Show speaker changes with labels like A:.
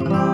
A: Bye.